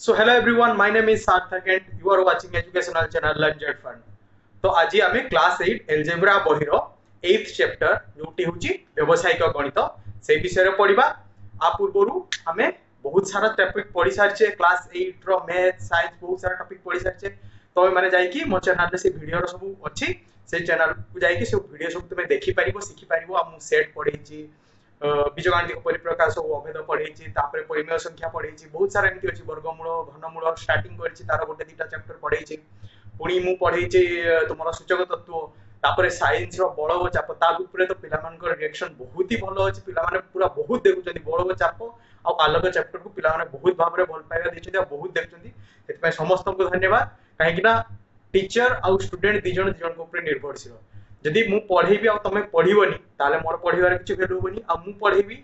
so hello everyone my name is Sarthak and you are watching educational channel लर्नजेड फंड तो आज ही हमें class 8 algebra बहिर 8th चैप्टर जोटी होची व्यावसायिक गणित से विषय रे पढ़िबा आ पूर्वरु हमें बहुत सारा टॉपिक पढ़ी सार छे क्लास 8 रो मैथ साइंस बहुत सारा टॉपिक पढ़ी सार छे तो माने जाई कि मो चैनल से वीडियो रो सब अछि से चैनल को जाई कि सब वीडियो सब तुम्हें देखि पारिबो सीखि पारिबो हम सेट सेट छी બીજો ગાણિતિક ସବୁ ଅଭେଦ ପଢେଇଛି ତାପରେ ପରିମେୟ ସଂଖ୍ୟା ପଢେଇଛି ବହୁତ ସାରା ଏମିତି ଅଛି ବର୍ଗମୂଳ ଘନମୂଳ ଷ୍ଟାର୍ଟିଂ କରିଛି ତାର ଗୋଟେ ଦିଟା ଚାପ୍ଟର ପଢେଇଛି ପୁଣି ମୁଁ ପଢେଇଛି ତୁମର ସୂଚକ ତତ୍ଵ ତାପରେ ସାଇନ୍ସର ବଳ ଓ ଚାପ ତା ଉପରେ ତ ପିଲାମାନଙ୍କର ରିଆକ୍ସନ ବହୁତ ହି ଭଲ ଅଛି ପିଲାମାନେ ପୁରା ବହୁତ ଦେଖୁଛନ୍ତି ବଳ ଓ ଚାପ ଆଉ ଆଲୋକ ଚାପ୍ଟରକୁ ପିଲାମାନେ ବହୁତ ଭାବରେ ଭଲ ପାଇବା ଦେଇଛନ୍ତି ଆଉ ବହୁତ ଦେଖୁଛନ୍ତି ସେଥିପାଇଁ ସମସ୍ତଙ୍କୁ ଧନ୍ୟବାଦ କାହିଁକି ନା ଟିଚର ଆଉ ଷ୍ଟୁଡେଣ୍ଟ ଦି ଜଣ ଦି ଜଣଙ୍କ ଉପରେ ନିର୍ଭରଶୀଳ ଯଦି ମୁଁ ପଢେଇବି ଆଉ ତମେ ପଢିବନି ତାହେଲେ ମୋର ପଢିବାର କିଛି ଭ୍ୟାଲୁ ହବନି ଆଉ ମୁଁ ପଢେଇବି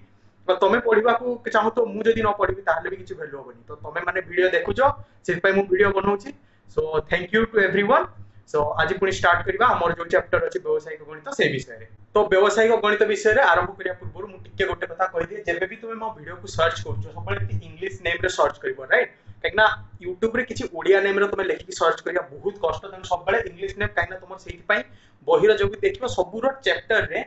ବା ତମେ ପଢିବାକୁ ଚାହୁଁଥିବ ମୁଁ ଯଦି ନ ପଢିବି ତାହେଲେ ବି କିଛି ଭ୍ୟାଲୁ ହବନି ତ ତମେ ମାନେ ଭିଡିଓ ଦେଖୁଛ ସେଥିପାଇଁ ମୁଁ ଭିଡିଓ ବନଉଛି so thank you to everyone so show ଆଜି ପୁଣି ଷ୍ଟାର୍ଟ କରିବା ଆମର ଯୋଉ ଚାପ୍ଟର ଅଛି ବ୍ୟବସାୟିକ ଗଣିତ ସେଇ ବିଷୟରେ ତ ବ୍ୟବସାୟିକ ଗଣିତ ବିଷୟରେ ଆରମ୍ଭ କରିବା ପୂର୍ବରୁ ମୁଁ ଟିକେ ଗୋଟେ କଥା କହିଦିଏ ଯେବେ ବି ତୁମେ ମୋ ଭିଡିଓକୁ ସର୍ଚ୍ଚ କରୁଛ ସବୁବେଳେ ଇଂଲିଶ ନେମ୍ରେ ସର୍ଚ୍ଚ କରିବ ରାଇଟ୍ ঠিক না ইউটিউবে কিছি ওড়িয়া নেম রে তুমি লিখি সার্চ করিবা বহুত কষ্ট তুমি সব সময় ইংলিশ নেম চাই না তুমি সেইতে পাই বহিৰ যোবি দেখিবা সবৰ চ্যাপ্টাৰৰে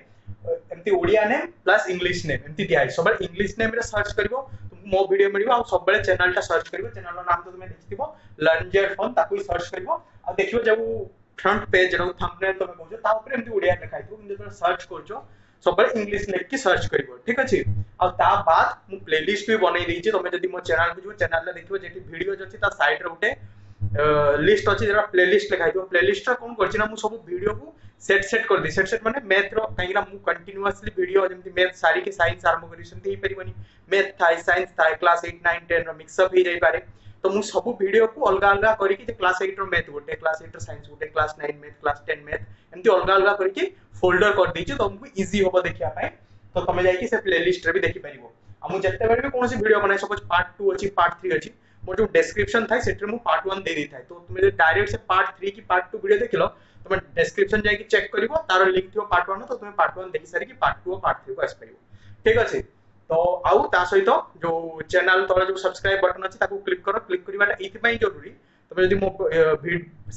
এমতি Odia name plus English name এমতি দি আই সব ইংলিশ নেমৰে সার্চ কৰিবো তমুক ম ভিডিও মেলিবা আৰু সব वेळ চেনেলটা সার্চ কৰিবো চেনেলৰ নামটো তুমি লিখি দিব লৰঞ্জৰ ফোন তাকোই সার্চ কৰিবো আৰু দেখিবা যে ও ফ্রন্ট পেজৰ থাম্বনেইল তমে বহুত তাৰ ওপৰ এমতি ওড়িয়া লিখাই থোৱা তুমি সার্চ কৰচো সব ইংলিশ লেকে সার্চ কইব ঠিক আছে আর তা বাদ মু প্লে লিস্টও বনাই দিছি তুমি যদি মো চ্যানেল কও চ্যানেল লে দেখিব যেটি ভিডিও জতি তা সাইডরে উটে লিস্ট আছে প্লে লিস্ট লিখাইতো প্লে লিস্টটা কোন কইছিনা মু সব ভিডিও কো সেট সেট কর দি সেট সেট মানে ম্যাথ আর কাইনা মু কন্টিনিউয়াসলি ভিডিও জেমতি ম্যাথ সাইন্স আর মগনিশন দেই পারিবনি ম্যাথ সাইন্স থাই ক্লাস 8 9 10 র মিক্স আপ হই যাই পারে तो मुझे सब भिड को अलग अलग कर क्लास एट रैथ गोटे क्लास एट रैंस गोटे class nine math class ten math M अलग अलग करके फोल्डर कर दे तुमको इजी हम देखा तो तुम जाइए प्लेलीस्ट भी देखी पार मुझे जिते बारे भी कौन से बनाए सपोज पार्ट टू अच्छी पार्ट थ्री अच्छी मोर जो डेस्क्रिप्शन था पार्ट वन दे था तो तुम जो डायरेक्ट से पार्ट थ्री की पार्ट टू भिड देख लुम डेस्क्रिप्शन जाकि चेक कर तार लिंक थी पार्ट वन तो तुम पार्ट वन देख सारे पार्ट टू और पार्ट थ्री को आसपार ठीक अच्छे तो आउ ता सहित जो चैनल तो जो सब्सक्राइब बटन अछि ताकू क्लिक करो क्लिक करबा एथि पई जरूरी तमे यदि मो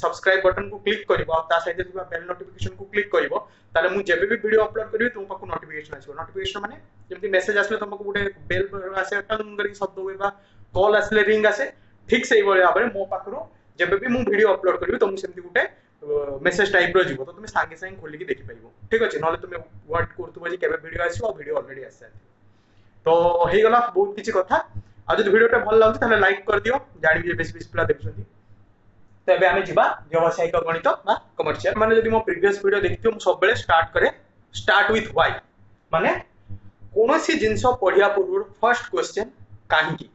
सब्सक्राइब बटन को क्लिक करबो ता सहित जो बेल नोटिफिकेशन को क्लिक करबो ताले मु जेबे भी वीडियो अपलोड करबी तुम पाकू नोटिफिकेशन आछो नोटिफिकेशन माने जेमती मेसेज आसले तमको गुटे बेल आसे टंग करी शब्द होइबा कॉल आसले रिंग आसे ठीक सेई बोले आबे मो पाकरो जेबे भी मु वीडियो अपलोड करबी तुम सेमती गुटे मेसेज टाइप रो जीवो तो तुम सांगे सांगे खोलि के देखि पाइबो ठीक अछि नले तुम वर्ड करतबो जे केबे वीडियो आसी वीडियो ऑलरेडी आसे तो होगा बहुत किसी कथ आदि भिडियो भल लगे लाइक कर दि जानवि बेस बेस पिला देखुं तो ये आम जावसायिक गणित कमर्सील मैंने जब मो प्रिस् भिड देखी थी सब स्टार्ट कै स्टार्ट विथ व्वाई मानने कौन सी जिनस पूर्व फर्स्ट क्वेश्चन कहीं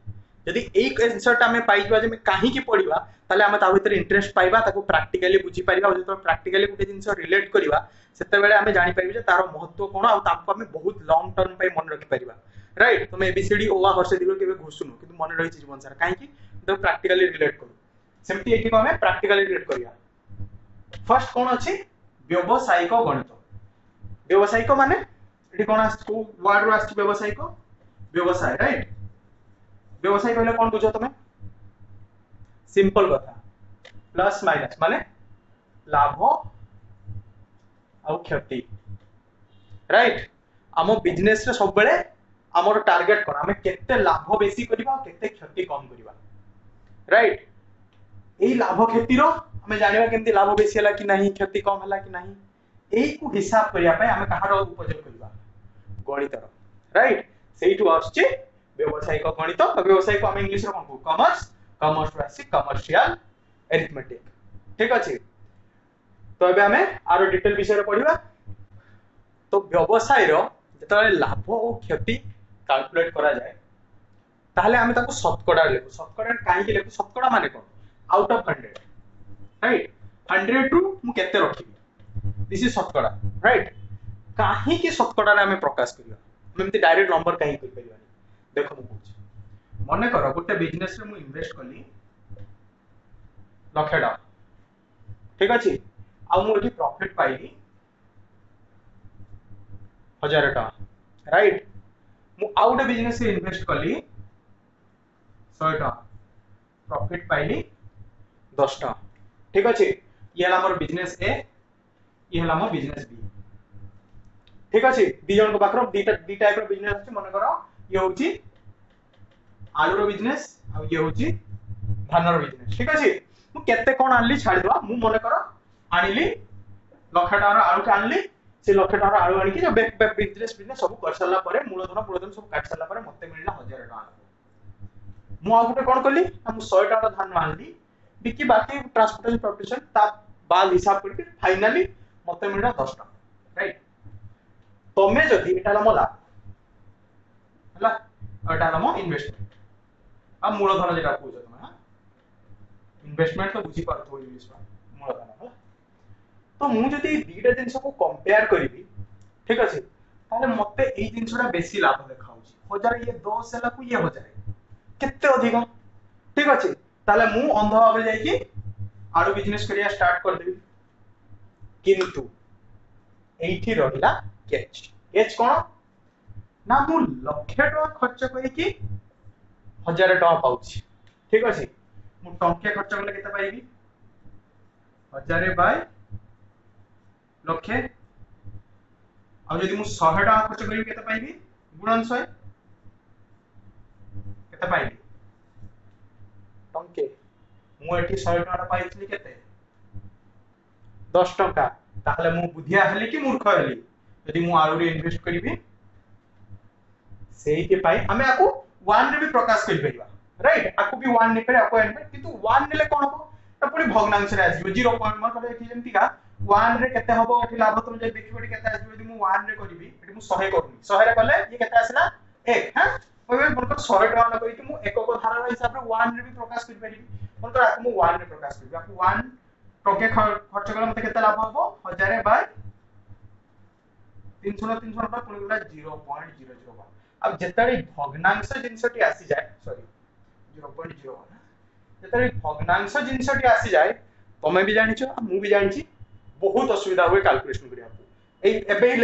जदि यही जिनसटा पाइबा जो कहीं पढ़ा तेल आम भितर इंटरेस्ट पाया प्राक्टिकाली बुझीपर जो प्राक्टिकाली गोटे जिन रिलेट करवा से आम जापर जो तार महत्व कौन आम बहुत लंग टर्म पर मन रखिपरिया राइट तुम एबीसीडी ओआ हर्षे दीर्घ केवे घुसुनो किंतु মনে রয়েছে জীবন সারা কাইকি তুমি প্র্যাকটিক্যালি রিলেট করো সেমতি এটি আমি প্র্যাকটিক্যালি রিলেট করিয়া ফার্স্ট কোন আছে ব্যবসায়িক গণিত ব্যবসায়িক মানে এটি কোন আসছে কো ওয়ার্ড রু আসছে ব্যবসায়িক ব্যবসায় রাইট ব্যবসায় কইলে কোন বুঝো তুমি সিম্পল কথা প্লাস মাইনাস মানে লাভ ଆଉ କ୍ଷତି ରାଇଟ୍ ଆମ ବିଜନେସରେ ସବୁବେଳେ आमर टार्गेट कौन आम के लाभ बेस क्षति कम करवा रईट याभ क्षतिर आम जानवा के लाभ बेस है कि ना क्षति कम है कि ना यू हिसाब करने कहारोग करवा गणितर रईट से आवसायिक गणित व्यवसाय को आम इंग्लीश कौन कहू कमर्स कमर्स कमर्सील एरिथमेटिक ठीक अच्छे तो ये आम आर डिटेल विषय पढ़वा तो व्यवसाय जो लाभ और क्षति ক্যালকুলেট করা যায় তাহলে আমি তাকে শতকড়া লিখব শতকড়া কাইকি লিখব শতকড়া মানে কোন আউট অফ 100 রাইট 100 টু মু কেতে রাখিবি দিস ইজ শতকড়া রাইট কাহিকি শতকড়া আমি প্রকাশ করিবা আমি এমতি ডাইরেক্ট নম্বর কাহি কই পারিবা দেখো মু কইছি মনে করো গোটে বিজনেস রে মু ইনভেস্ট কলি লক্ষে টাকা ঠিক আছে ଆଉ ମୁଁ ଏଠି ପ୍ରଫିଟ୍ ପାଇଲି ହଜାରେ ଟଙ୍କା ରାଇଟ୍ ମୁଁ ଆଉ ଗୋଟେ ରେ ଇନଭେଷ୍ଟ କଲି ଶହେ ଟଙ୍କା ପ୍ରଫିଟ୍ ପାଇଲି ଦଶ ଟଙ୍କା ଠିକ ଅଛି ଇଏ ହେଲା ମୋର ବିଜନେସ୍ ଏ ଇଏ ହେଲା ମୋ ବିଜନେସ୍ ବି ଠିକ ଅଛି ଦି ଜଣଙ୍କ ପାଖରେ ଦିଟା ଦି ଟାଇପ୍ ର ବିଜନେସ୍ ଅଛି ମନେକର ଇଏ ହଉଛି ଆଳୁର ବିଜନେସ୍ ଆଉ ଇଏ ହଉଛି ଧାନର ବିଜନେସ୍ ଠିକ ଅଛି ମୁଁ କେତେ କ'ଣ ଆଣିଲି ଛାଡ଼ିଦେବା ମୁଁ ମନେକର ଆଣିଲି ଲକ୍ଷ ଟଙ୍କାର ଆଳୁଟା ଆଣିଲି ସେ ଲକ୍ଷେ ଟଙ୍କାର ଆଳୁ ଆଣିକି ବିଜନେସ୍ ବିଜନେସ୍ ସବୁ କରିସାରିଲା ପରେ ମୂଳଧନ ମୂଳଧନ ସବୁ କାଟି ସାରିଲା ପରେ ମୋତେ ମିଳିଲା ହଜାର ଟଙ୍କା ମୁଁ ଆଉ ଗୋଟେ କ'ଣ କଲି ନା ମୁଁ ଶହେ ଟଙ୍କାର ଧାନ ଆଣିଲି ବିକି ବାକି ଟ୍ରାନ୍ସପୋର୍ଟେସନ ପ୍ରପୋର୍ଟେସନ ତା ବାଦ ହିସାବ କରିକି ଫାଇନାଲି ମୋତେ ମିଳିଲା ଦଶ ଟଙ୍କା ରାଇଟ୍ ତମେ ଯଦି ଏଇଟା ହେଲା ମୋ ଲାଭ ହେଲା ଏଇଟା ହେଲା ମୋ ଇନଭେଷ୍ଟମେଣ୍ଟ ଆଉ ମୂଳଧନ ଯେଟା କହୁଛ ତମେ ଇନଭେଷ୍ଟମେଣ୍ଟ ତ ବୁଝିପାରୁଥିବ ଇଂଲିଶର ମୂଳଧନ ହେଲା তো ମୁଁ ଯଦି ଏଇ ଦିଟା ଜିନିଷକୁ କମ୍ପେୟାର କରିବି ଠିକ ଅଛି ତାହେଲେ ମୋତେ ଏଇ ଜିନିଷଟା ବେଶୀ ଲାଭ ଦେଖାଉଛି ହଜାର ଇଏ ଦଶ ହେଲାକୁ ଇଏ ହଜାର କେତେ ଅଧିକ ଠିକ ଅଛି ତାହେଲେ ମୁଁ ଅନ୍ଧ ଭାବରେ ଯାଇକି ଆଳୁ ବିଜନେସ୍ କରିବା ଷ୍ଟାର୍ଟ କରିଦେବି କିନ୍ତୁ ଏଇଠି ରହିଲା କେଚ୍ କେଚ୍ କ'ଣ ନା ମୁଁ ଲକ୍ଷେ ଟଙ୍କା ଖର୍ଚ୍ଚ କରିକି ହଜାରେ ଟଙ୍କା ପାଉଛି ଠିକ ଅଛି ମୁଁ ଟଙ୍କେ ଖର୍ଚ୍ଚ କଲେ କେତେ ପାଇବି ହଜାରେ ବାଇ লক্ষে ଆଉ ଯଦି ମୁଁ 100 ଟଙ୍କା ଖର୍ଚ୍ଚ କରିବି କେତେ ପାଇବି ଗୁଣନ 100 କେତେ ପାଇବି ଟଙ୍କେ ମୁଁ ଏଠି 100 ଟଙ୍କା ପାଇଥିଲି କେତେ 10 ଟଙ୍କା ତାହେଲେ ମୁଁ ବୁଦ୍ଧିଆ ହେଲି କି ମୂର୍ଖ ହେଲି ଯଦି ମୁଁ ଆହୁରି ଇନଭେଷ୍ଟ କରିବି ସେଇଥିପାଇଁ ଆମେ ଆକୁ 1 ରେ ବି ପ୍ରକାଶ କରିପାରିବା ରାଇଟ୍ ଆକୁ ବି 1 ନେଇପାରିବା ଆକୁ ଏଣ୍ଡ କିନ୍ତୁ 1 ନେଲେ କଣ ହବ ପୁଣି ଭଗ୍ନାଂଶରେ ଆସିଯିବ 0.1 ମାନେ ଏଠି ଯେମିତିକା 1 রে কেতে হবো এটি লাভ তুমি যদি দেখিব এটি কেতে আসবে যদি মু 1 রে করিবি এটি মু 100 করনি 100 রে করলে ই কেতে আসে না 1 হ্যাঁ কইবে বলতো 100 টাকা না কইতি মু একক ধারা হিসাবে 1 রে বি প্রকাশ করি পারিবি বলতো আকু মু 1 রে প্রকাশ করিবি আকু 1 ଟଙ୍କା ଖର୍ଚ୍ଚ କଲେ ମତେ କେତେ ଲାଭ ହବ ହଜାରେ ବାଇ ତିନିଶହ ନା ତିନିଶହ ଟଙ୍କା ପୁଣି ଗୋଟେ zero point zero zero one ଆଉ ଯେତେବେଳେ ଭଗ୍ନାଂଶ ଜିନିଷଟି ଆସିଯାଏ sorry zero point zero one ଯେତେବେଳେ ଭଗ୍ନାଂଶ ଜିନିଷଟି ଆସିଯାଏ ତମେ ବି ଜାଣିଛ ଆଉ ମୁଁ ବି ଜାଣିଛି বহুত অসুবিধা হ'য়ে ক্যালকুলেশন কৰি আছো এই এবেই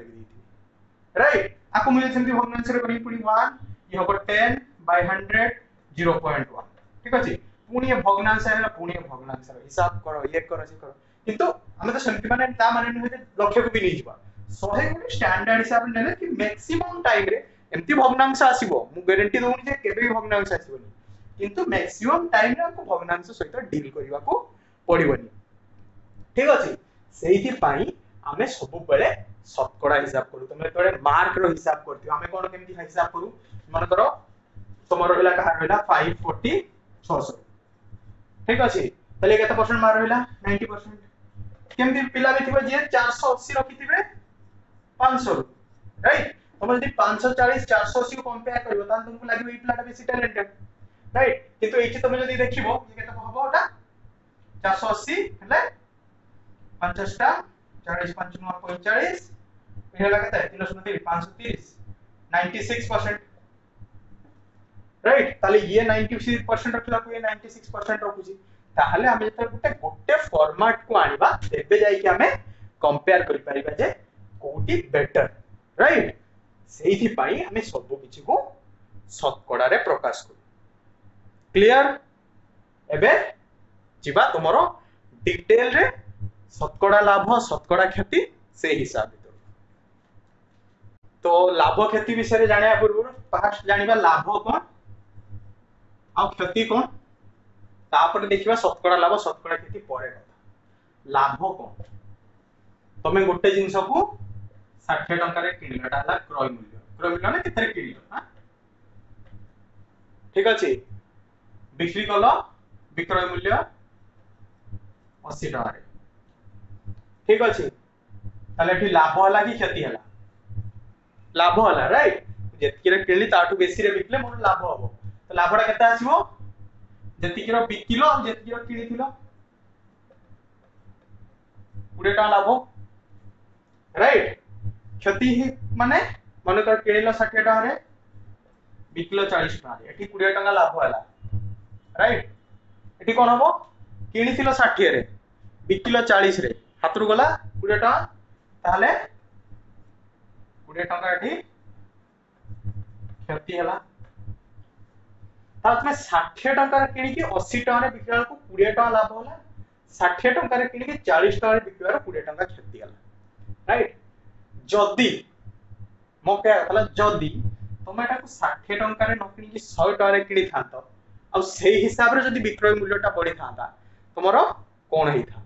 লাগি দিছি ৰে আপকো মই এচেম্পল বনেন্সৰে কৰি পঢ়ি মান 20 1 কি হ'ব 10 বাই 100 0.1 ঠিক আছে পূৰ্ণীয় ভগ্নাংশ আৰু পূৰ্ণীয় ভগ্নাংশৰ হিচাব কৰা ইয়াক কৰা চি কৰ কিন্তু আমিতে শেম্পিমানেন্ট তা মানে নহ'লে লক্ষ্যকৈ নিদিবা সহে মানে ষ্টেণ্ডাৰ্ড হিচাব ললে কি মেক্সিমাম টাইমৰে এমতি ভগ্নাংশ আছিব মই গ্যারান্টি দিম যে কেতিয়ো ভগ্নাংশ আছিবনি কিন্তু মেক্সিমাম টাইমৰ আপকো ভগ্নাংশ সৈতে ডিল কৰিবাকৈ পঢ়িবনি ঠিক আছে সেইপাই ଆମେ ସବୁବେଳେ ଶତକଡ଼ା ହିସାବ କରୁ ତମେ ଯେତେବେଳେ ମାର୍କର ହିସାବ କରିଥିବ ଆମେ କ'ଣ କେମିତି ହିସାବ କରୁ ମନେକର ତମର ରହିଲା କାହାର ରହିଲା ଫାଇଭ ଫୋର୍ଟି ଛଅଶହ ଠିକ ଅଛି ତାହେଲେ କେତେ ପରସେଣ୍ଟ ମାର୍କ ରହିଲା ନାଇଣ୍ଟି ପରସେଣ୍ଟ କେମିତି ପିଲା ବି ଥିବ ଯିଏ ଚାରିଶହ ଅଶୀ ରଖିଥିବେ ପାଞ୍ଚଶହରୁ ରାଇଟ୍ ତମେ ଯଦି ପାଞ୍ଚଶହ ଚାଳିଶ ଚାରିଶହ ଅଶୀକୁ କମ୍ପେୟାର କରିବ ତାହେଲେ ତମକୁ ଲାଗିବ ଏଇ ପିଲାଟା ବେଶୀ ଟ୍ୟାଲେଣ୍ଟେଡ୍ ରାଇଟ୍ କିନ୍ତୁ ଏଇଠି ତମେ ଯଦି ଦେଖିବ କେତେ ହବ ଏଟା ଚାରିଶହ ଅଶୀ ହେଲେ পঞ্চাশটা চারিশ পঞ্চান্ন পঁয়তাল্লিশ এটা লাগে তাই তিন শূন্য তিন পাঁচশো তিরিশ नाइन्टी सिक्स परसेंट राइट ताले ये नाइन्टी सिक्स परसेंट रखिला को ये नाइन्टी सिक्स परसेंट रखुची ताहले हमें जेते गुटे गुटे फॉर्मेट को आनिबा तेबे जाई कि हमें कंपेयर करि परिबा जे कोटी बेटर राइट सेही पाई हमें सब किछि को शतकड़ा रे प्रकाश करू क्लियर एबे जीवा तुमरो डिटेल रे शतकड़ा लाभ शतकड़ा क्षति से हिसाब तो लाभ क्षति विषय जाना पूर्व फास्ट जाना लाभ कौन आति कौन देखा शतकड़ा लाभ शतकड़ा क्षति पर लाभ कौन तुम्हें गोटे जिन को टकर क्रय मूल्य क्रय मूल्य मैंने कि ठीक अच्छे बिक्री कल विक्रय मूल्य अशी टकर ঠিক আছে তাহলে এটি লাভ হলা কি ক্ষতি হলা লাভ হলা রাইট যেতিকিরে কিনিলি তাঠু বেশিরে বিকলে মোর লাভ হব তো লাভটা কেতে আসিব যেতিকির বিকিল আর যেতিকির কিনিছিল কোড়িয়ে টাকা লাভ রাইট ক্ষতি মানে মনে কর কিনিল ষাঠিয়ে টাকার বিকিল চাশ টাকার এটি কোড়িয়ে টাকা লাভ হলা রাইট এটি কন হব কিনিছিল ষাঠিয়ে বিকিল চাশে हाथ रू कुड़े टा ताले कुड़े टा का ऐडी खेती है ला तात्मे साठ्य टा का किन्हीं के अस्सी टा ने बिक्री वालों को कुड़े टा लाभ होला साठ्य टा का किन्हीं के चालीस टा ने बिक्री वालों को कुड़े टा का खेती है ला राइट जोधी मौके अगला जोधी तो मैं टा को साठ्य टा का ने नौकरी की सौ टा ने किन्हीं था�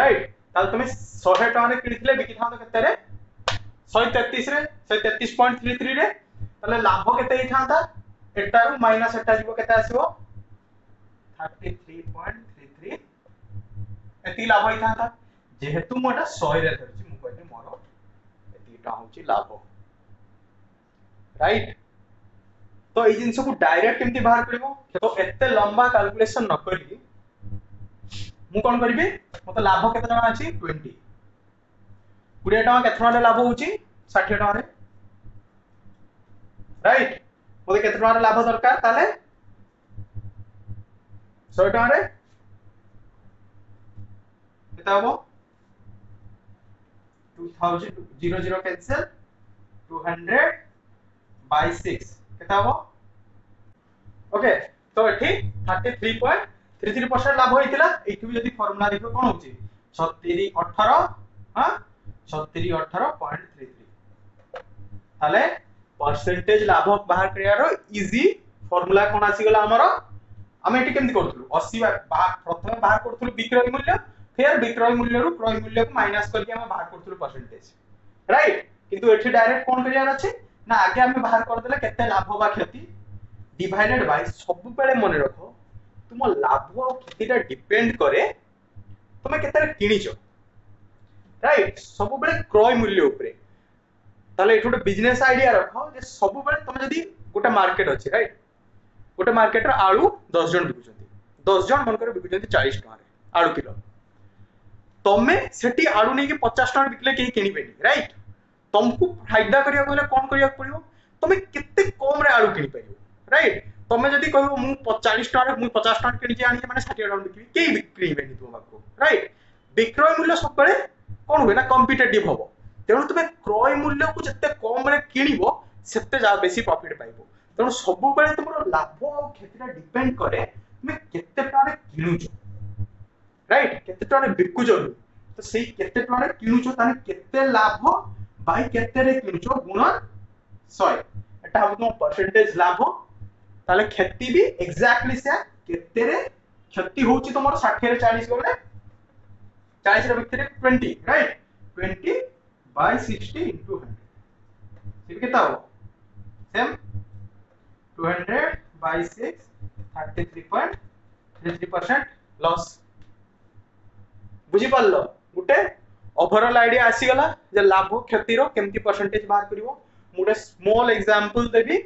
right তাহলে তুমি 100 টাকারে কিনিছিলে বিকিথান্ত কেতরে 133 রে 133.33 রে তাহলে লাভ কেতে হইথান্তা এটা মাইনাস এটা যাব কেতে আসিব 33.33 এতি লাভ হইথান্তা যেহেতু মোটা 100 রে ধরছি মু কইতে মোর এতিটা হচ্ছে লাভ রাইট তো এই জিনিসকু ডাইরেক্ট কেমতি বাহার করিব তো এতে লম্বা ক্যালকুলেশন ন করি ମୁଁ କ'ଣ କରିବି ମୋତେ ଲାଭ କେତେ ଟଙ୍କା ଅଛି ଟ୍ୱେଣ୍ଟି କୋଡ଼ିଏ ଟଙ୍କା କେତେ ଟଙ୍କାରେ ଲାଭ ହେଉଛି ଷାଠିଏ ଟଙ୍କାରେ ରାଇଟ୍ ମୋତେ କେତେ ଟଙ୍କାରେ ଲାଭ ଦରକାର ତାହେଲେ ଶହେ ଟଙ୍କାରେ କେତେ ହେବ two thousand zero zero cancel two hundred by six କେତେ ହେବ ଓକେ ତ ଏଠି ଥାର୍ଟି ଥ୍ରୀ ପଏଣ୍ଟ ଏଥିରେ ପରସେଣ୍ଟ ଲାଭ ହେଇଥିଲା ଏଇଠି ବି ଯଦି ଫର୍ମୁଲା ଦେଖିବ କ'ଣ ହଉଛି ସତୁରି ଅଠର ହଁ ସତୁରି ଅଠର ପଏଣ୍ଟ ଥ୍ରୀ ଥ୍ରୀ ତାହେଲେ ପରସେଣ୍ଟେଜ ଲାଭ ବାହାର କରିବାର ଇଜି ଫର୍ମୁଲା କ'ଣ ଆସିଗଲା ଆମର ଆମେ ଏଠି କେମିତି କରୁଥିଲୁ ଅଶୀ ପ୍ରଥମେ ବାହାର କରୁଥିଲୁ ବିକ୍ରୟ ମୂଲ୍ୟ ଫେର ବିକ୍ରୟ ମୂଲ୍ୟରୁ କ୍ରୟ ମୂଲ୍ୟକୁ ମାଇନସ୍ କରିକି ଆମେ ବାହାର କରୁଥିଲୁ ପରସେଣ୍ଟେଜ ରାଇଟ୍ କିନ୍ତୁ ଏଠି ଡାଇରେକ୍ଟ କ'ଣ କରିବାର ଅଛି ନା ଆଗେ ଆମେ ବାହାର କରିଦେଲେ କେତେ ଲାଭ ବା କ୍ଷତି ଡିଭାଇଡେଡ ବାଇ ସବୁବେଳେ ମନେ ରଖ ତୁମ ଲାଭ ଆଉ କ୍ଷତିଟା ଡିପେଣ୍ଡ କରେ ତୁମେ କେତେଟା କିଣିଛ ରାଇଟ୍ ସବୁବେଳେ କ୍ରୟ ମୂଲ୍ୟ ଉପରେ ତାହେଲେ ଏଠି ଗୋଟେ ବିଜନେସ୍ ଆଇଡିଆ ରଖ ଯେ ସବୁବେଳେ ତମେ ଯଦି ଗୋଟେ ମାର୍କେଟ ଅଛି ରାଇଟ୍ ଗୋଟେ ମାର୍କେଟର ଆଳୁ ଦଶ ଜଣ ବିକୁଛନ୍ତି ଦଶ ଜଣ ମନେକର ବିକୁଛନ୍ତି ଚାଳିଶ ଟଙ୍କାରେ ଆଳୁ କିଲୋ ତମେ ସେଠି ଆଳୁ ନେଇକି ପଚାଶ ଟଙ୍କା ବିକିଲେ କେହି କିଣିବେନି ରାଇଟ୍ ତମକୁ ଫାଇଦା କରିବାକୁ ହେଲେ କ'ଣ କରିବାକୁ ପଡିବ ତମେ କେତେ କମରେ ଆଳୁ କିଣିପାରିବ ରାଇଟ୍ ତମେ ଯଦି କହିବ ମୁଁ ଚାଳିଶ ଟଙ୍କାରେ ମୁଁ ପଚାଶ ଟଙ୍କା କିଣିକି ଆଣିକି ମାନେ ଷାଠିଏ ଟଙ୍କା ବିକିବି କେହି କିଣିବେନି ତୁମ ପାଖକୁ ରାଇଟ୍ ବିକ୍ରୟ ମୂଲ୍ୟ ସବୁବେଳେ କଣ ହୁଏ ନା କମ୍ପିଟେଟିଭ ହବ ତେଣୁ ତୁମେ କ୍ରୟ ମୂଲ୍ୟକୁ ଯେତେ କମରେ କିଣିବ ସେତେ ବେଶୀ ପ୍ରଫିଟ ପାଇବ ତେଣୁ ସବୁବେଳେ ତୁମର ଲାଭ ଆଉ କ୍ଷତିଟା ଡିପେଣ୍ଡ କରେ ତୁମେ କେତେ ଟଙ୍କାରେ କିଣୁଛ ରାଇଟ୍ କେତେ ଟଙ୍କାରେ ବିକୁଛ ତ ସେଇ କେତେ ଟଙ୍କାରେ କିଣୁଛ ତାହେଲେ କେତେ ଲାଭ ବାଇ କେତେରେ କିଣୁଛ ଗୁଣ ଶହେ ଏଟା ହବ ତୁମ ପରସେଣ୍ଟେଜ ଲାଭ ताले ତାହେଲେ କ୍ଷତି ବି ଏକ୍ଜାକ୍ଟଲି ସେୟା କେତେରେ କ୍ଷତି ହଉଛି ତମର 60 ରେ 40 ଗଲେ 40 रे ଭିତରେ 20 राइट 20 बाय 60 इनटू 100 सिर्फ कितना हो सेम 200 by 6 33.33% लॉस बुझी पारलो गुटे ओवरऑल आईडिया आसी गला जे लाभ क्षति रो केमती परसेंटेज बाहर करिवो मुडे स्मॉल एग्जांपल देबी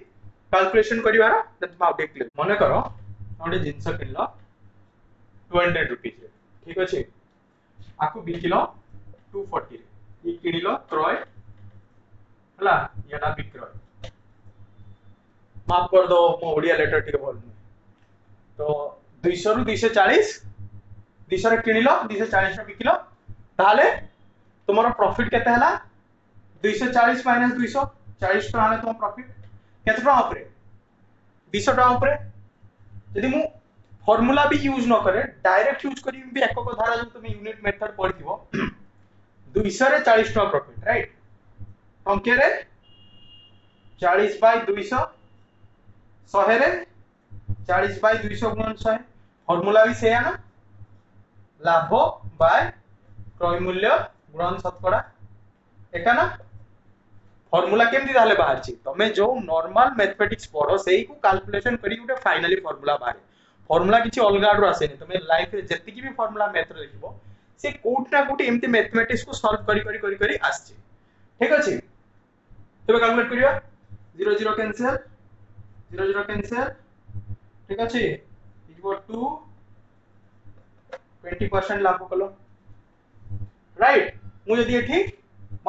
कैलकुलेशन कर मन कर गोटे जिनस टू हंड्रेड रुपीज ठीक अच्छे आपको बिकल टू फोर्टी किणिल क्रय है विक्रय माफ करद मोड़िया लेटर टे भल नुह तो दुश रु दुश चालीस दुश रहा किण चालीस बिकल ताल तुम प्रफिट के दुश चालीस माइनस दुई चालीस टाँह प्रफिट କେତେ ଟଙ୍କା ଉପରେ ଦୁଇଶହ ଟଙ୍କା ଉପରେ ଯଦି ମୁଁ ଫର୍ମୁଲା ବି ୟୁଜ୍ ନ କରେ ଡାଇରେକ୍ଟ ୟୁଜ୍ କରି ବି ଏକକ ଧାରା ଯୋଉ ତୁମେ ୟୁନିଟ୍ ମେଥଡ ପଢିଥିବ ଦୁଇଶହରେ ଚାଳିଶ ଟଙ୍କା ପ୍ରଫିଟ୍ ରାଇଟ୍ ଟଙ୍କେରେ ଚାଳିଶ ବାଇ ଦୁଇଶହ ଶହେରେ ଚାଳିଶ ବାଇ ଦୁଇଶହ ଗୁଣ ଶହେ ଫର୍ମୁଲା ବି ସେଇଆ ନା ଲାଭ ବାଇ କ୍ରୟ ମୂଲ୍ୟ ଗୁଣନ ଶତକଡ଼ା ଏକା ନା ફર્મ્યુલા કેમથી તાલે બહાર છે તમે જો નોર્માલ મેથમેટિક્સ પઢો ସେଇକୁ କାଲକୁଲେସନ କରି ଗୋଟେ ଫାଇନାଲି ଫର୍ମୁଲା ବାହାରେ ଫର୍ମୁଲା କିଛି ଅଲଗା ଆଡୁ ଆସେନି ତମେ ଲାଇଫରେ ଯେତିକି ବି ଫର୍ମୁଲା ମ୍ୟାଥରେ ଦେଖିବ ସେ କୋଉଠି ନା କୋଉଠି ଏମିତି ମ୍ୟାଥମେଟିକ୍ସକୁ ସଲ୍ଭ କରି କରି କରି କରି ଆସିଛି ଠିକ ଅଛି ତେବେ କାଲକୁଲେଟ କରିବା 0 0 କ୍ୟାନସେଲ 0 0 କ୍ୟାନସେଲ ଠିକ ଅଛି ଇଜିବ 2 20% ଲାଭ କଲ ରାଇଟ ମୁଁ ଯଦି ଏଠି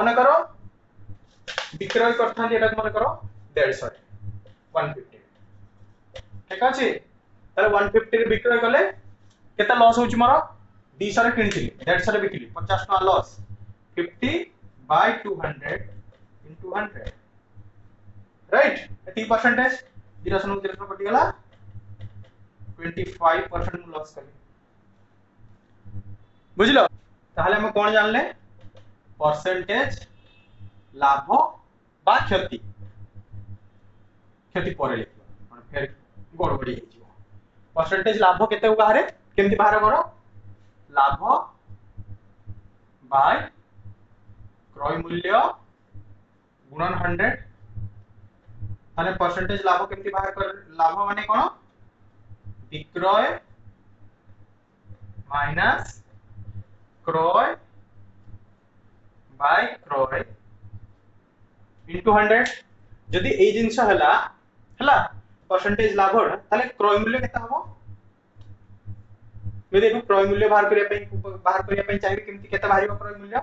ମନେ କର বিক্রয় করতে এটা মনে করো দেড়শ ওয়ান ফিফটি ঠিক আছে তাহলে ওয়ান ফিফটি বিক্রয় কলে কেতে লস হচ্ছে মোর দুইশহ কিনি দেড়শহ বিকিলি পচাশ টাকা loss fifty by two hundred into hundred right এটি পরসেন্টেজ জিরো শূন্য জিরো শূন্য কটিগলা ट्वेंटी फाइव परसेंट लस कली बुझल कौन जान ले परसेंटेज लाभ বা କ୍ଷତି କ୍ଷତି ପରେ ଲେଖିବ ମାନେ ଫେର ଗଡ଼ବଡ଼ି ହେଇଯିବ ପରସେଣ୍ଟେଜ ଲାଭ କେତେ ବାହାରେ କେମିତି ବାହାର କର ଲାଭ ବାଇ ক্রয় মূল্য গুণন হান্ড্রেড তাহলে পার্সেন্টেজ লাভ কেমতি বাহার কর লাভ মানে কোন বিক্রয় মাইনাস ক্রয় বাই ক্রয় ইনটু 100 যদি এই জিনিস হলা হলা परसेंटेज लाभ তাহলে ক্রয় মূল্য কত হবো যদি একটু ক্রয় মূল্য বাহার করিয়া পাই বাহার করিয়া পাই চাইবে কেমতি কত বাহিব ক্রয় মূল্য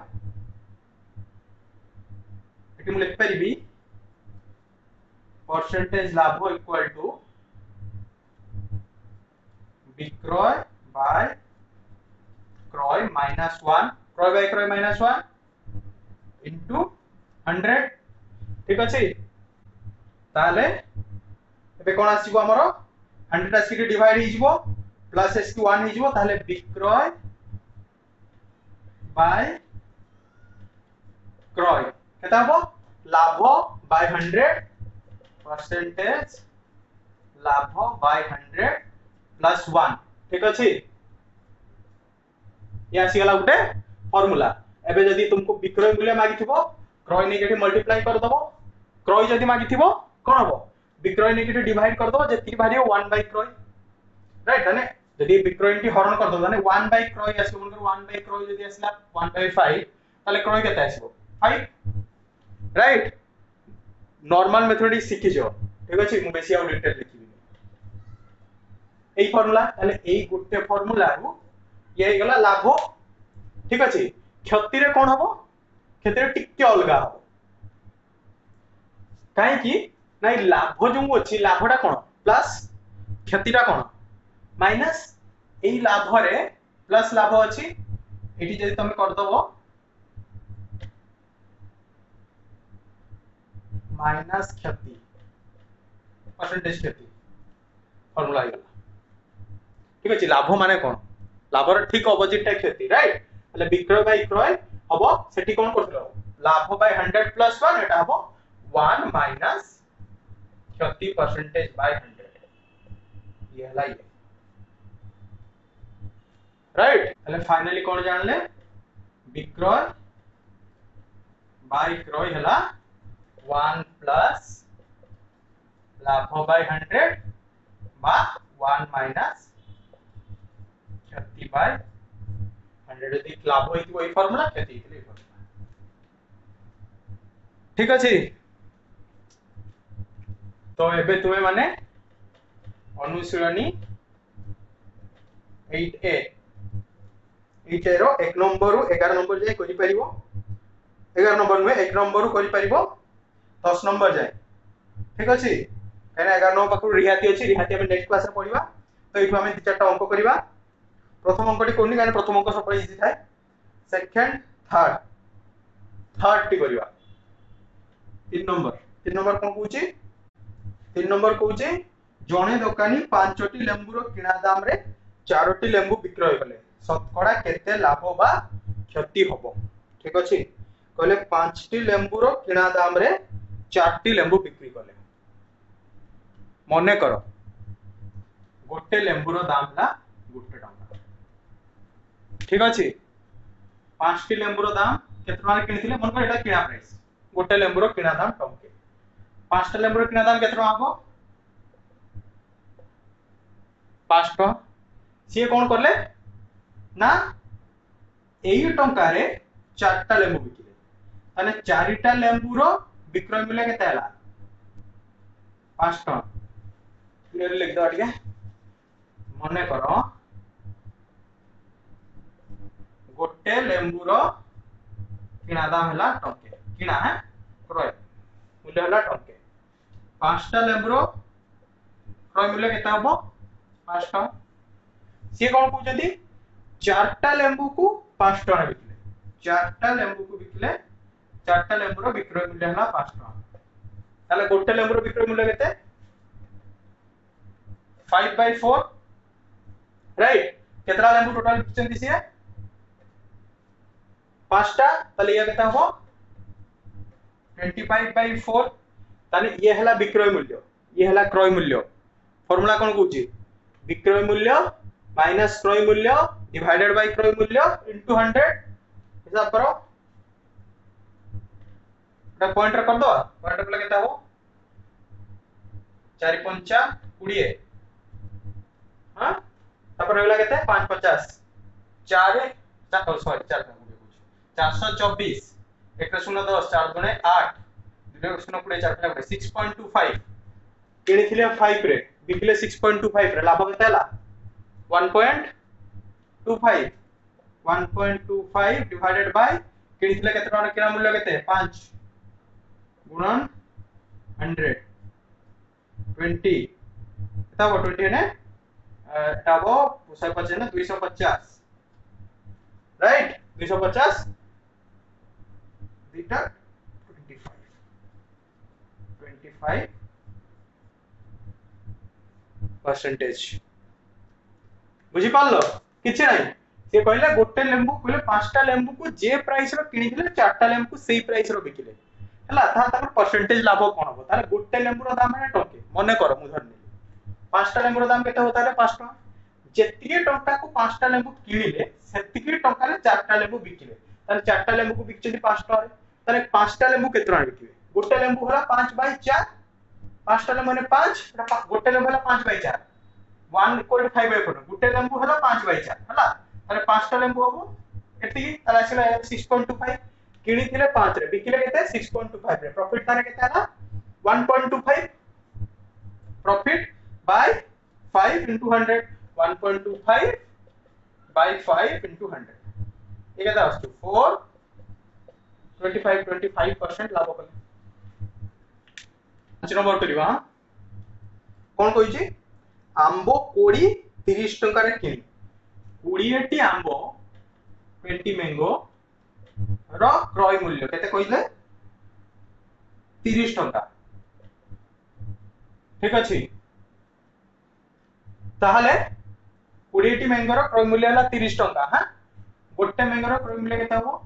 এটি মু লিখ পারিবি परसेंटेज লাভ ইকুয়াল টু বিক্রয় বাই ক্রয় মাইনাস 1 ক্রয় বাই ক্রয় মাইনাস 1 ইনটু 100 ঠিক আছে তাহলে এবে কোন আসিবো আমার 100 আসিকি ডিভাইড হইজিবো প্লাস এসকি 1 হইজিবো তাহলে বিক্রয় বাই ক্রয় কেতা হবো লাভ বাই 100 परसेंटेज लाभ बाय 100 प्लस 1 ठीक अछि ये आसी गला गुटे फार्मूला एबे जदी तुमको विक्रय मूल्य मागी थबो ক্রয় ନେଇକି ଏଠି ମଲ୍ଟିପ୍ଲାଏ କରିଦବ କ୍ରୟ ଯଦି ମାଗିଥିବ କ'ଣ ହବ ବିକ୍ରୟ ନେଇକି ଏଠି ଡିଭାଇଡ କରିଦବ ଯେତିକି ବାହାରିବ ୱାନ୍ ବାଇ କ୍ରୟ ରାଇଟ୍ ତାହେଲେ ଯଦି ବିକ୍ରୟଟି ହରଣ କରିଦବ ତାହେଲେ ୱାନ୍ ବାଇ କ୍ରୟ ଆସିବ ମନେକର ୱାନ୍ ବାଇ କ୍ରୟ ଯଦି ଆସିଲା ୱାନ୍ ବାଇ ଫାଇଭ ତାହେଲେ କ୍ରୟ କେତେ ଆସିବ ଫାଇଭ ରାଇଟ୍ ନର୍ମାଲ ମେଥଡ ଶିଖିଛ ଠିକ ଅଛି ମୁଁ ବେଶୀ ଆଉ ଡିଟେଲ ଲେଖିବିନି ଏଇ ଫର୍ମୁଲା ତାହେଲେ ଏଇ ଗୋଟେ ଫର୍ମୁଲାରୁ ଇଏ ହେଇଗଲା ଲାଭ ଠିକ ଅଛି କ୍ଷତିରେ କ'ଣ ହବ ସେଥିରେ ଟିକେ ଅଲଗା ହବ କାହିଁକି ନାଇଁ ଲାଭ ଯୋଉ ଅଛି ଲାଭଟା କ'ଣ ପ୍ଲସ୍ କ୍ଷତିଟା କ'ଣ ମାଇନସ୍ ଏଇ ଲାଭରେ ପ୍ଲସ୍ ଲାଭ ଅଛି ଏଠି ଯଦି ତମେ କରିଦେବ ମାଇନସ୍ କ୍ଷତି ପରସେଣ୍ଟେଜ କ୍ଷତି ଫର୍ମୁଲା ହେଇଗଲା ଠିକ ଅଛି ଲାଭ ମାନେ କ'ଣ ଲାଭର ଠିକ ଅପୋଜିଟଟା କ୍ଷତି ରାଇଟ୍ ହେଲେ ବିକ୍ରୟ ବାଇ କ୍ରୟ হব সেটি কোন করতে হবে লাভ বাই 100 প্লাস 1 এটা হব 1 মাইনাস 30 परसेंटेज बाय 100 ये हलाई राइट তাহলে ফাইনালি কোন জানলে বিক্রয় বাই ক্রয় হলা 1 প্লাস লাভ বাই 100 বা 1 মাইনাস 30 বাই ହଣ୍ଡ୍ରେଡ୍ ଯଦି ଲାଭ ହେଇଥିବ ଏଇ ଫର୍ମୁଲା କ୍ଷତି ହେଇଥିଲେ ଏଇ ଫର୍ମୁଲା ଠିକ ଅଛି ତ ଏବେ ତୁମେ ମାନେ অনুশীলনী এইট এ এইট এর এক নম্বরু এগার নম্বর যায় করিপারিব এগার নম্বর নুহে এক নম্বরু করিপারিব দশ নম্বর যায় ঠিক আছে কেন এগার নম্বর পাখু রিহাতি অছি রিহাতি আমি নেক্সট ক্লাসে পড়িবা তো এইটু আমি দুই চারটা অঙ্ক করিবা প্রথম অঙ্কটি করিনি কারণ প্রথম অঙ্ক সবাই ইজি থাকে সেকেন্ড থার্ড থার্ডটি করিবা তিন নম্বর তিন নম্বর কোন কହୁଛି তিন নম্বর কହୁଛି জনে দোকানী পাঁচটি লেম্বুর কিনা দামরে চারটি লেম্বু বিক্রয় কলে শতকড়া কেতে লাভ বা ক্ষতি হব ঠিক আছে কলে পাঁচটি লেম্বুর কিনা দামরে চারটি লেম্বু বিক্রি কলে মনে কর গোটে লেম্বুর দাম না গোটে টঙ্কা ঠিক আছে পাঁচটি লেম্বুর দাম কেতে টাকা কিনে মনে কর এটা কিনা প্রাইস গোটে লেম্বুর কিনা দাম টঙ্কে পাঁচটা লেম্বুর কিনা দাম কেতে টাকা হব পাঁচ টাকা সি কোণ কলে না এই টঙ্কার চারটা লেম্বু বিকিলে তাহলে চারিটা লেম্বুর বিক্রয় মূল্য কেতে হল পাঁচ টাকা লিখিদেবা টিকে মনে কর गोटे लेंबू राम टे कि क्रय मूल्य टे पांचटा लेंबू रय मूल्य के सी कौन कहते हैं चार्टा लेंबू को पांच टाँग बिकले चार्टा लेंबू को बिकले चार्टा लेंबू रिक्रय मूल्य है पांच टाँग गोटे लेंबू रिक्रय मूल्य के फाइव बै फोर रईट केतटा लेंबू टोटाल बिकुंत सी পাঁচটা তাহলে ইয়া কত হবো 25/4 তাহলে ইয়া হলা বিক্রয় মূল্য ইয়া হলা ক্রয় মূল্য ফর্মুলা কোন কইছি বিক্রয় মূল্য মাইনাস ক্রয় মূল্য ডিভাইडेड বাই ক্রয় মূল্য ইনটু 100 হিসাব করো এটা পয়েন্টার কর দাও পয়েন্টার করলে কত হবো 4 5 20 हां তারপর হইলা কত 5 50 4 4 সরি 4 চারশো চব্বিশ একটা শূন্য দশ চার দুনে আট দুটো শূন্য কোড়িয়ে চার দুনে সিক্স পয়েন্ট টু ফাইভ କିଣିଥିଲେ ଫାଇଭ ରେ ବିକିଲେ ସିକ୍ସ ପଏଣ୍ଟ ଟୁ ଫାଇଭ ରେ ଲାଭ କେତେ ହେଲା one point two five one point two five divided by କିଣିଥିଲେ କେତେ ଟଙ୍କାର କିଣା ମୂଲ୍ୟ କେତେ ପାଞ୍ଚ ଗୁଣ ହଣ୍ଡ୍ରେଡ ଟ୍ୱେଣ୍ଟି କେତେ ହବ ଟ୍ୱେଣ୍ଟି ହେଲେ ଏଟା ହବ ଶହେ ପଚାଶ ନା ଦୁଇଶହ ପଚାଶ ରାଇଟ୍ ଦୁଇଶହ ପଚାଶ meter 25 25 परसेंटेज बुझी पाल पारल किछ नाही से कहला गोटे लेंबू कहले पांचटा लेंबू को जे प्राइस रो किनिथिले चारटा लेंबू को सेही प्राइस रो बिकिले हला ता तार परसेंटेज लाभ कोन हो ताले गोटे लेंबू रो दाम है टके मने करो मु धरने पांचटा लेंबू रो दाम केते हो ताले 5 टका जेतिके टंका को पांचटा लेंबू किनिले सेतिके टंका रे चारटा लेंबू बिकिले ताले चारटा लेंबू को बिकछे 5 टका रे তাহলে পাঁচটা লেম্বু কত টাকা বিকিবে গোটে লেম্বু হলা 5 বাই 4 পাঁচটা লেম্বু মানে 5 গোটে লেম্বু হলা 5 বাই 4 1 ইকুয়াল টু 5 বাই 4 গোটে লেম্বু হলা 5 বাই 4 হলা তাহলে পাঁচটা লেম্বু হবো এতিকি তাহলে আসলে 6.25 কিনিলে 5 রে বিকিলে কত 6.25 রে প্রফিট তার কত হলা 1.25 profit by 5 into 100 1.25 by 5 into 100 ये कहता है 4 25 25% ଲାଭ କଲେ ପାଞ୍ଚ ନମ୍ବର କରିବା କଣ କହିଛି ଆମ୍ବ କୋଡି ତିରିଶ ଟଙ୍କାରେ କିଣି କୋଡିଏଟି ଆମ୍ବ ଟ୍ୱେଣ୍ଟି ମ୍ୟାଙ୍ଗୋ ର କ୍ରୟ ମୂଲ୍ୟ କେତେ କହିଲେ ତିରିଶ ଟଙ୍କା ଠିକ ଅଛି ତାହେଲେ କୋଡିଏଟି ମ୍ୟାଙ୍ଗୋର କ୍ରୟ ମୂଲ୍ୟ ହେଲା ତିରିଶ ଟଙ୍କା ହଁ ଗୋଟେ ମ୍ୟାଙ୍ଗୋର କ୍ରୟ ମୂଲ୍ୟ କେତେ ହବ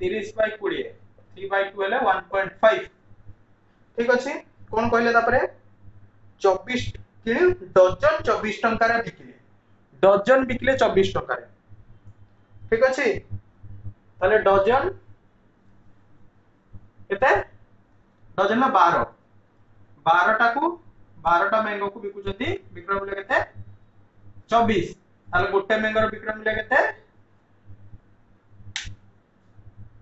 তিরিশ বাই কোড়িয়ে থ্রি বাই টু হলে ওয়ান পয়েন্ট ফাইভ ঠিক আছে কোন কহিলে তাপরে চব্বিশ কিনি ডজন চব্বিশ টঙ্কার বিকিলে ডজন বিকিলে চব্বিশ টঙ্কার ঠিক আছে তাহলে ডজন কেতে ডজন না বার বারটাকু বারটা ম্যাঙ্গু বিকুচার বিক্রয় মূল্য কেতে চব্বিশ তাহলে গোটে ম্যাঙ্গর বিক্রয় মূল্য কেতে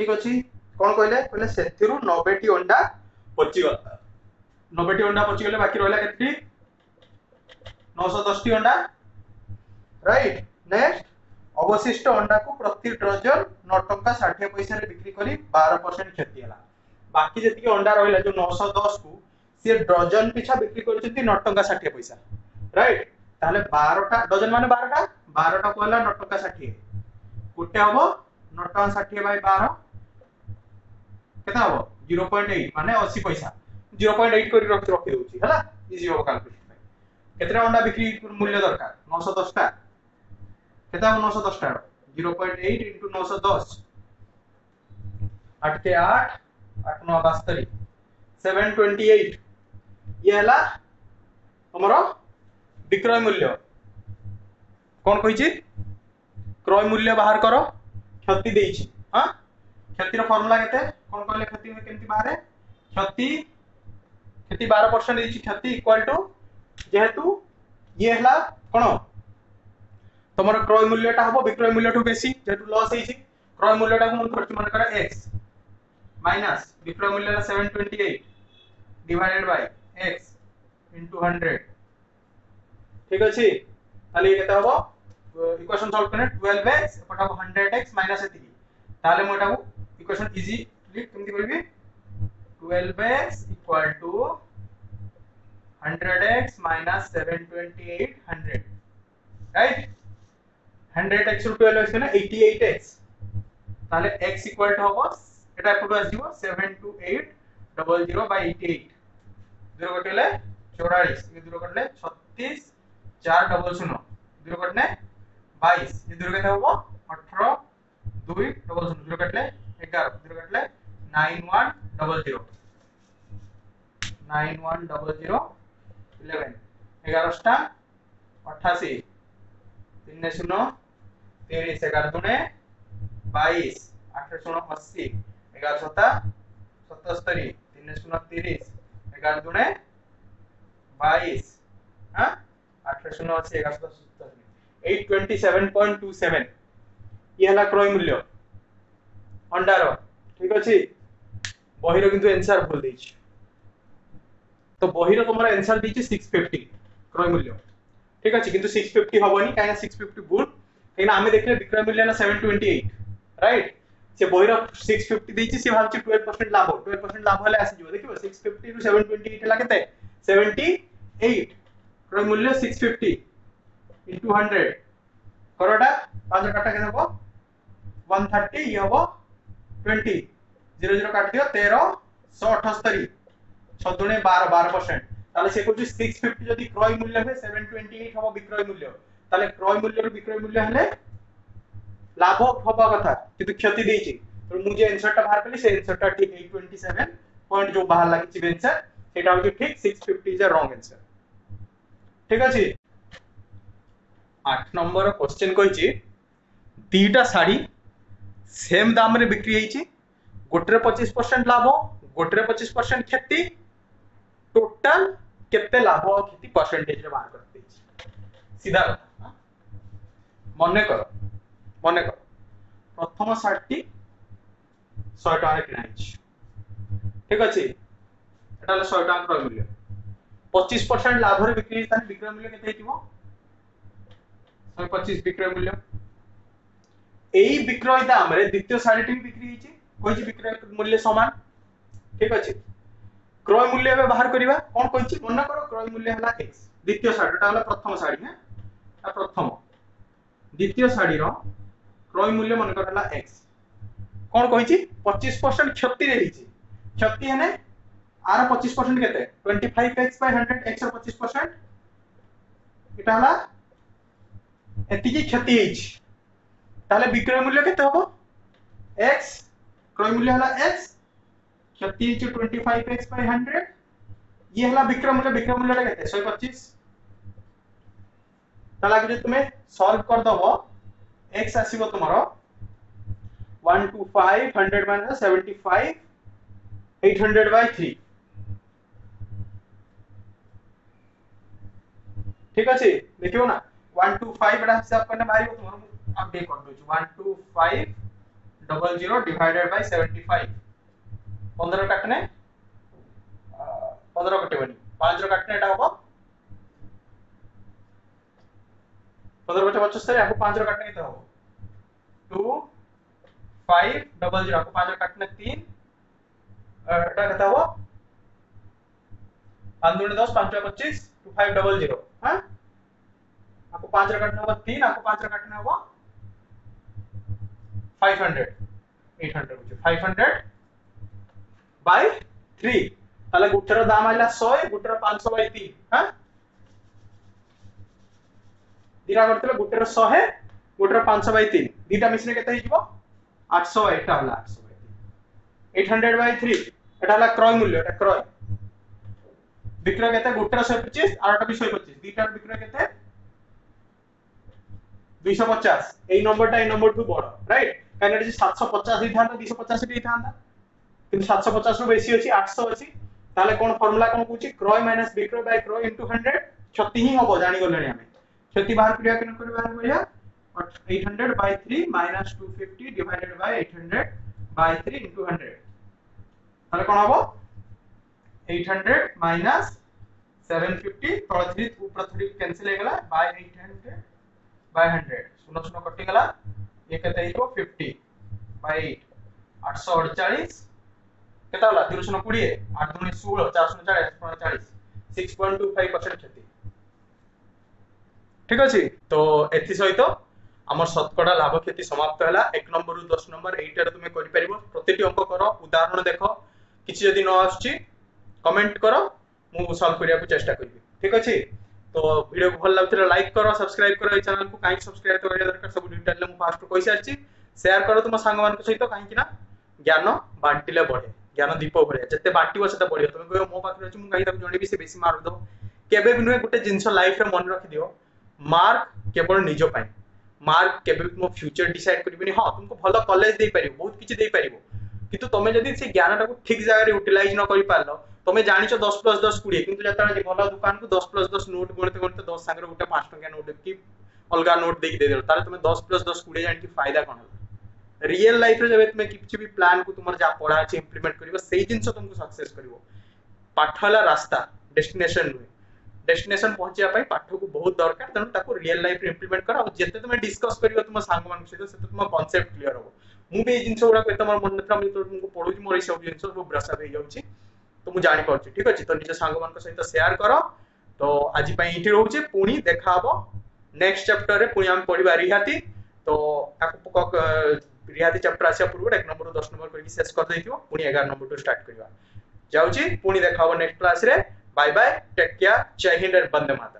ଠିକ ଅଛି କଣ କହିଲେ କହିଲେ ସେଥିରୁ ନବେଟି ଅଣ୍ଡା ପଚିଗଲା ନବେଟି ଅଣ୍ଡା ପଚିଗଲେ ବାକି ରହିଲା କେତେଟି ନଅଶହ ଦଶଟି ଅଣ୍ଡା ରାଇଟ ନେକ୍ସଟ ଅବଶିଷ୍ଟ ଅଣ୍ଡାକୁ ପ୍ରତି ଡଜନ ନଅ ଟଙ୍କା ଷାଠିଏ ପଇସାରେ ବିକ୍ରି କରି ବାର ପରସେଣ୍ଟ କ୍ଷତି ହେଲା ବାକି ଯେତିକି ଅଣ୍ଡା ରହିଲା ଯୋଉ ନଅଶହ ଦଶକୁ ସିଏ ଡଜନ ପିଛା ବିକ୍ରି କରୁଛନ୍ତି ନଅ ଟଙ୍କା ଷାଠିଏ ପଇସା ରାଇଟ ତାହେଲେ ବାରଟା ଡଜନ ମାନେ ବାରଟା ବାରଟାକୁ ହେଲା ନଅ ଟଙ୍କା ଷାଠିଏ ଗୋଟେ ହବ ନଅ ଟଙ୍କା ଷାଠିଏ ବାଇ ବାର କେତେ ହବ ଜିରୋ ପଏଣ୍ଟ ଏଇଟ୍ ମାନେ ଅଶୀ ପଇସା ଜିରୋ ପଏଣ୍ଟ ଏଇଟ୍ କରି ରଖି ରଖିଦେଉଛି ହେଲା ଇଜି ହବ କାଲକୁଲେସନ ପାଇଁ କେତେଟା ଅଣ୍ଡା ବିକ୍ରି ମୂଲ୍ୟ ଦରକାର ନଅଶହ ଦଶଟା କେତେ ହବ ନଅଶହ ଦଶଟା ଜିରୋ ପଏଣ୍ଟ ଏଇଟ୍ ଇଣ୍ଟୁ ନଅଶହ ଦଶ आठ के आठ आठ नौ बास्तरी सेवन ट्वेंटी एट ये है तुम विक्रय मूल्य कौन कही क्रय मूल्य बाहर कर क्षति हाँ क्षतिर फर्मुला के कौन कहले क्षति केमति बाहर क्षति क्षति 12% ଦେଇଛି କ୍ଷତି ଇକ୍ୱାଲ ଟୁ ଯେହେତୁ ଇଏ ହେଲା କ'ଣ ତମର କ୍ରୟ ମୂଲ୍ୟଟା ହବ ବିକ୍ରୟ ମୂଲ୍ୟଠୁ ବେଶୀ ଯେହେତୁ ଲସ୍ ହେଇଛି କ୍ରୟ ମୂଲ୍ୟଟାକୁ ମୁଁ ଧରୁଛି ମନେକର x ମାଇନସ୍ ବିକ୍ରୟ ମୂଲ୍ୟ ହେଲା 728 ଡିଭାଇଡେଡ୍ ବାଇ x ଇନଟୁ 100 ଠିକ ଅଛି ତାହେଲେ ଇଏ କେତେ ହବ ଇକ୍ୱେସନ୍ ସଲ୍ଭ କଲେ 12x ଏପଟ ହବ 100x ମାଇନସ୍ ଏତିକି ତାହେଲେ ମୁଁ ଏଟାକୁ ଇକ୍ୱେସନ୍ ଇଜି লিখ তুমি বলবি 12x = 100x - 72800 রাইট 100x ৰ টু এলোৱেছেনা 88x তালে x = হবো এটা কৰো দিব 72800 / 88 দুই গটলে 44 দুই গটলে 36 4 डबल 0 দুই গটলে 22 দুই গটলে হবো 18 2 डबल 0 দুই গটলে 11 দুই গটলে nine one double zero nine one double zero eleven এগারোশটা অঠাশি তিন শূন্য তিরিশ এগারো দুনে বাইশ আঠারো শূন্য অশি এগারো সতা সতস্তরি তিন শূন্য তিরিশ এগারো দুনে বাইশ হ্যাঁ আঠারো শূন্য অশি এগারো সতা সতস্তরি eight twenty seven point two seven ইয়ে হল ক্রয় মূল্য অন্ডার ঠিক আছে বহির কিন্তু এনসার ভুল দিয়েছি তো বহির তোমার এনসার দিয়েছি সিক্স ফিফটি ক্রয় মূল্য ঠিক আছে কিন্তু সিক্স ফিফটি হবনি কারণ সিক্স ফিফটি ভুল কারণ আমি দেখলে বিক্রয় মূল্য না সেভেন টোয়েন্টি এইট রাইট সে বহির সিক্স ফিফটি দিয়েছি সে ভাবছে টুয়েলভ পরসেন্ট লাভ টুয়েলভ পরসেন্ট লাভ হলে আসিযোগ দেখব সিক্স ফিফটি রু সেভেন টোয়েন্টি এইট হল কেতে সেভেন্টি এইট ক্রয় মূল্য সিক্স ফিফটি ইন্টু হন্ড্রেড করটা পাঁচ টাকা কেন হব वन थर्टी ये हम ट्वेंटी জিরো জিরো কাটি দিও তেরো শো অঠস্তরি সদুণে বারো বারো পরসেন্ট তাহলে সে করছি সিক্স ফিফটি যদি ক্রয় মূল্য হয় সেভেন টোয়েন্টি এইট হব বিক্রয় মূল্য তাহলে ক্রয় মূল্যর বিক্রয় মূল্য হলে লাভ হওয়া কথা কিন্তু ক্ষতি দিয়েছি তো মু যে আনসারটা বাহার কলি সে আনসারটা ঠিক এইট টোয়েন্টি সেভেন পয়েন্ট যে বাহার লাগিছি আনসার সেটা হচ্ছে ঠিক six fifty is a wrong answer ঠিক আছে আট নম্বর কোশ্চেন কইছি দুইটা শাড়ি সেম দামরে বিক্রি হয়েছে गोटे पचीस परसेंट लाभ गोटे पचीस परसेंट क्षति टोटाल लाभ क्षति परसेंटेज बाहर कर सीधा कथ मन कर मन कर प्रथम शाढ़ी टी ठीक अच्छे मूल्य पचीस परसेंट लाभ मूल्य शह पचीस मूल्य बिक्रय दाम कोई विक्रय मूल्य सामान ठीक अच्छे क्रय मूल्य बाहर करवा कौन कही मन कर क्रय मूल्य है द्वित शाढ़ी प्रथम शाढ़ी हाँ प्रथम द्वितीय शाढ़ी क्रय मूल्य मन कर कौन कही पचीस परसेंट क्षति रही क्षति है आर पचीस परसेंट के twenty five x by hundred x रचिश percent इटा ये क्षति होक्रय मूल्य के एक्स क्रय मूल्य है एक्स छत्तीस हला twenty five x 25x hundred ये है विक्रम मूल्य विक्रम मूल्य रे केते 125 ताला के तुमे सॉल्व कर दबो x आसीबो तुम्हारो 125 100 माइनस 75 800 बाय 3 ठीक আছে देखियो ना 125 बड़ा हिसाब करने भाई तुम्हारा अपडेट कर दो 125 double zero divided by seventy five पंद्रह कटने पंद्रह कटे बनी पांच कटोनी कटने काटने बो पंद्रह बच्चे बच्चों से आपको पांच कटने ही तो हो टू फाइव डबल जीरो आपको पांच पाँच कटने तीन डर कितना हम आंदोलन पांच पाँच पच्चीस टू फाइव डबल जीरो हाँ आपको पांच पाँच कटने हुआ तीन आपको पांच पाँच कटने हुआ फाइव हंड्रेड एट हंड्रेड म्हणजे फाईव्ह हंड्रेड बाय थ्री त्याला गुटर दाम आला शहे गुटर पाच बाय तीन हा दिना करते गुटर शहे गुटर पाच बाय तीन दिटा मिश्रे केते ହେଇଯିବ 800 এটা হলো 800 বাই 3 800 বাই 3 এটা হলো ক্রয় মূল্য এটা ক্রয় বিক্রয় কেতে গুটরা 125 আর ওটা 125 দুইটার বিক্রয় কেতে 250 এই নম্বরটা এই নম্বর টু বড় রাইট କାହିଁକିନା ଏଠି ସାତଶହ ପଚାଶ ହେଇଥାନ୍ତା ଦୁଇଶହ ପଚାଶ ହେଇଥାନ୍ତା କିନ୍ତୁ ସାତଶହ ପଚାଶରୁ ବେଶୀ ଅଛି ଆଠଶହ ଅଛି ତାହେଲେ କଣ ଫର୍ମୁଲା କଣ କହୁଛି କ୍ରୟ ମାଇନସ୍ ବିକ୍ରୟ ବାଇ କ୍ରୟ ଇଣ୍ଟୁ ହଣ୍ଡ୍ରେଡ୍ କ୍ଷତି ହିଁ ହବ ଜାଣିଗଲେଣି ଆମେ କ୍ଷତି ବାହାର କରିବା କେମିତି କେନ କରି ବାହାର କରିବା 800 by 3 minus 250 divided by 800 by 3 into 100 তাহলে কোন হবো 800 minus 750 তলে 3 উপরে 3 ক্যান্সেল କ୍ୟାନସଲ୍ ହେଇଗଲା by ଏଇଟ୍ by 100 ହଣ୍ଡ୍ରେଡ୍ শূন্য কেটে କଟିଗଲା एक तरी को फिफ्टी बाई एट आठ सौ अड़चाश के तीन शून्य कोड़े आठ दुण षोल चार शून्य चालीस पाँच चालीस six point two five percent क्षति ঠিক আছে তো এথি সহিত আমার শতকড়া লাভ ক্ষতি সমাপ্ত হলা এক নম্বর দশ নম্বর এইটার তুমি করে প্রতিটি অঙ্ক কর উদাহরণ দেখ কিছু যদি ন আসছি কমেন্ট কর মু সলভ করা চেষ্টা করবি ঠিক আছে तो वीडियो को भल लगे तो लाइक कर सब्सक्राइब कर चैनल को कहीं सब्सक्राइब कर दरकार सब डिटेल फास्ट कही सारी सेयार कर तुम सांग सहित कहीं ज्ञान बांटिले बढ़े ज्ञान दीप भाया जिते बांटो से बढ़े तुम कह मो पास अच्छे मुझे कहीं से बेसी मार्क दब के भी नुहे गोटे जिन लाइफ में मन रखीद मार्क केवल निजपाई मार्क के मो फ्यूचर डिसाइड कर हाँ तुमको भल कलेज बहुत किसी पार्टी तुम्हें ज्ञान टाक ठीक जगह यूटिलइज न करपार તમે જાણી છો 10 + 10 = 20 કિંમત લેતા ને બોલા દુકાન કો 10 + 10 નોટ ગણતે ગણતે 10 આંગર બટા 5 રૂપિયા નોટ દે કી અલગા નોટ દે દે દો તારે તમે 10 + 10 કુડી જાણકી ફાયદા કોન હૈ રિયલ લાઇફ મે જોમે તમે કીચિ ભી પ્લાન કો તુમર જા પઢા છે ઇમ્પ્લીમેન્ટ કરીબો સહી દિન સે તુમકો સક્સેસ કરીબો પાઠલા રસ્તા ડેસ્ટિનેશન મે ડેસ્ટિનેશન પહોંચ્યા પછી પાઠ કો બહુત દરકાર તણ તાકો રિયલ લાઇફ મે ઇમ્પ્લીમેન્ટ કરા ઓ જેતે તમે ડિસ્કસ કરીબો તુમ સાંગ મન કછે તો સત તુમ કોન્સેપ્ટ ક્લિયર હોબો મુ ભી એ જિનસ કો કહી તુમર મન મે તમ મિત્રો તુમકો પઢો મોરી સા ઓડિયન્સર બ્રાસા ભે જા ତ ମୁଁ ଜାଣିପାରୁଛି ଠିକ୍ ଅଛି ତ ନିଜ ସାଙ୍ଗମାନଙ୍କ ସହିତ ସେୟାର କର ତ ଆଜି ପାଇଁ ଏଇଠି ରହୁଛି ପୁଣି ଦେଖା ହବ ନେକ୍ସଟ ଚାପ୍ଟରରେ ପୁଣି ଆମେ ପଢ଼ିବା ରିହାତି ତ ଆକୁ ରିହାତି ଚାପ୍ଟର ଆସିବା ପୂର୍ବରୁ ଏକ ନମ୍ବରରୁ ଦଶ ନମ୍ବର କରିକି ଶେଷ କରିଦେଇଥିବ ପୁଣି ଏଗାର ନମ୍ବରଠୁ ଷ୍ଟାର୍ଟ କରିବା ଯାଉଛି ପୁଣି ଦେଖା ହବ ନେକ୍ସଟ କ୍ଲାସରେ ବାଏ ବାଏ ଟେକ୍ କେୟାର ଜୟ ହିନ୍ଦ ଆଣ୍ଡ ବନ୍ଦେ ମାତା